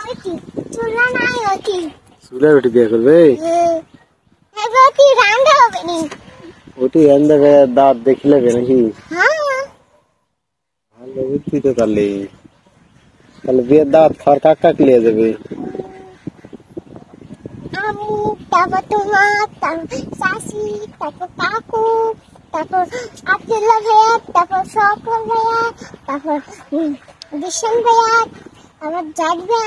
ওটি চুলা নাই ওটি চুলের ওটি বিয়ে করবে এবার ওটি রান্না হবে নি ওটি এন দেবে দাঁত দেখি লেবে নাকি হ্যাঁ ভালো বুদ্ধি তো তাহলে তাহলে বিয়ের দাঁত খাওয়ার কাক কাক লিয়ে যাবে আমি তারপর তোমার তারপর শাশি তারপর কাকু তারপর আব্দুল্লাহ ভাইয়া তারপর সফর ভাইয়া তারপর বিশন ভাইয়া আমার ভাইয়া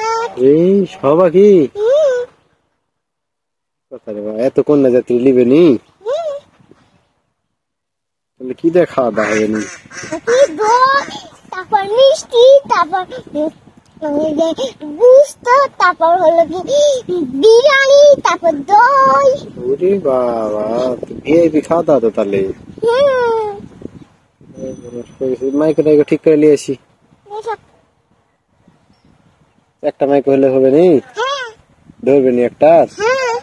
এই সবা কি? কথা রে এত কন্যা যাত্রী লিবে নি। তাহলে কি দিয়ে খাওয়া দাওয়া হবে নি? তারপর মিষ্টি তারপর গুস্ত তারপর হলো বিরিয়ানি তারপর দই। ওরে বাবা ভিআইপি খাওয়া দাওয়া তো তাহলে। হুম। মাইকে টাইকে ঠিক করে নিয়ে আসি। একটা মাইক হলে হবে নি হ্যাঁ ধরবে নি একটা হ্যাঁ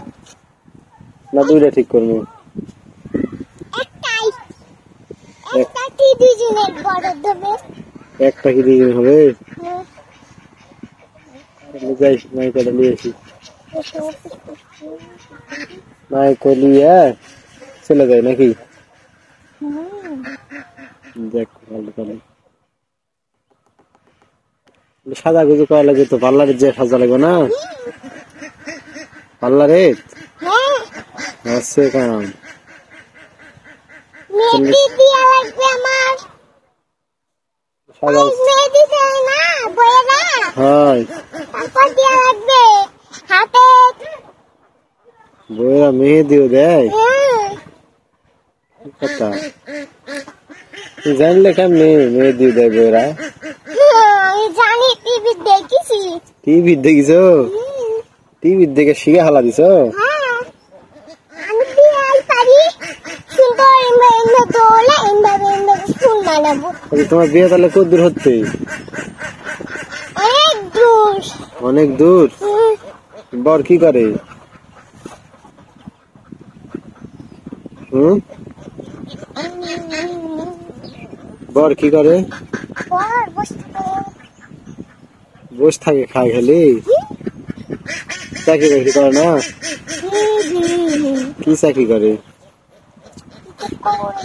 না দুইটা ঠিক করবো একটাই একটা কি দুজনের বড় দেবে একটা কি দিয়ে হবে তাহলে যাই মাইকটা নিয়ে আসি মাইক লিয়ে চলে যায় নাকি দেখ ভালো তাহলে সাদা গুজু করা লাগে তো পার্লারের যে সাজা লাগবে না? পার্লারে? আছে কাম মেহেদি মেহেদি বইরা মেহেদিও দেয়? কথা। জানলে কেমনি মেহেদিও দেয় বইরা টিভি দেখেছি। টিভি দেখিছো? টিভি দেখে শিখে হালা দিছো? হ্যাঁ। তাহলে তোমার বিয়ে তাহলে কত দূর হচ্ছে অনেক দূর। অনেক দূর? বর কি করে? হুম? বর কি করে? বর। বসে থাকে খায় খালি চাকরি বাকরি করে না হুম, হুম, হুম। কি চাকরি করে তো করে।